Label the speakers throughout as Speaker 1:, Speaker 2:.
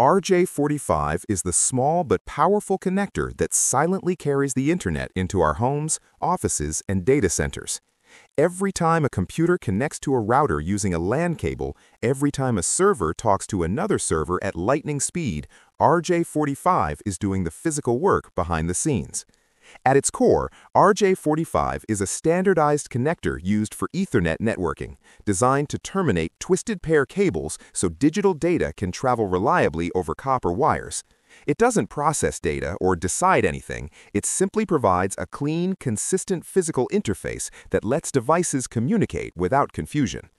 Speaker 1: RJ45 is the small but powerful connector that silently carries the internet into our homes, offices, and data centers. Every time a computer connects to a router using a LAN cable, every time a server talks to another server at lightning speed, RJ45 is doing the physical work behind the scenes. At its core, RJ45 is a standardized connector used for Ethernet networking, designed to terminate twisted pair cables so digital data can travel reliably over copper wires. It doesn't process data or decide anything, it simply provides a clean, consistent physical interface that lets devices communicate without confusion.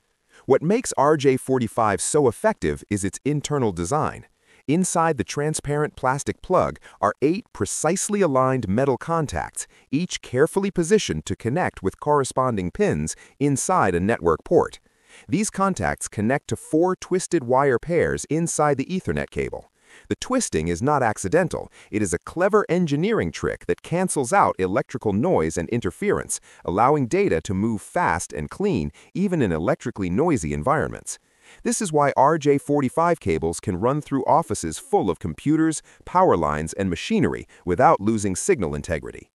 Speaker 1: What makes RJ45 so effective is its internal design. Inside the transparent plastic plug are eight precisely aligned metal contacts, each carefully positioned to connect with corresponding pins inside a network port. These contacts connect to four twisted wire pairs inside the Ethernet cable. The twisting is not accidental. It is a clever engineering trick that cancels out electrical noise and interference, allowing data to move fast and clean even in electrically noisy environments. This is why RJ45 cables can run through offices full of computers, power lines, and machinery without losing signal integrity.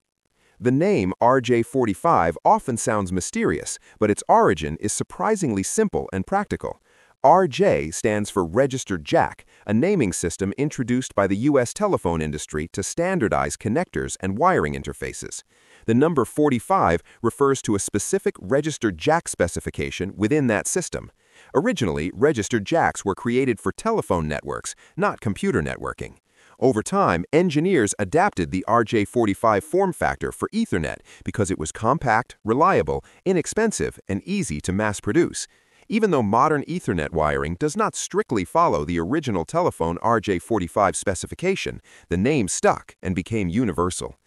Speaker 1: The name RJ45 often sounds mysterious, but its origin is surprisingly simple and practical. RJ stands for Registered Jack, a naming system introduced by the U.S. telephone industry to standardize connectors and wiring interfaces. The number 45 refers to a specific registered jack specification within that system. Originally, registered jacks were created for telephone networks, not computer networking. Over time, engineers adapted the RJ45 form factor for Ethernet because it was compact, reliable, inexpensive, and easy to mass produce. Even though modern Ethernet wiring does not strictly follow the original telephone RJ45 specification, the name stuck and became universal.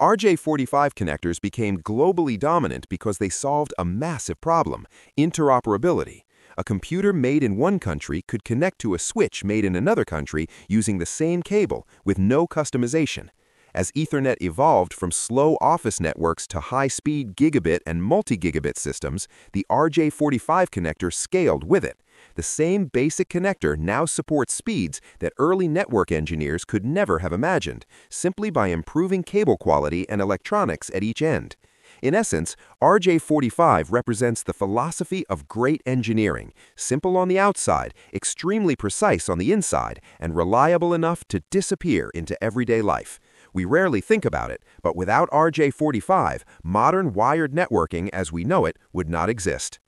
Speaker 1: RJ45 connectors became globally dominant because they solved a massive problem, interoperability. A computer made in one country could connect to a switch made in another country using the same cable with no customization. As Ethernet evolved from slow office networks to high-speed gigabit and multi-gigabit systems, the RJ45 connector scaled with it. The same basic connector now supports speeds that early network engineers could never have imagined, simply by improving cable quality and electronics at each end. In essence, RJ45 represents the philosophy of great engineering, simple on the outside, extremely precise on the inside, and reliable enough to disappear into everyday life. We rarely think about it, but without RJ45, modern wired networking as we know it would not exist.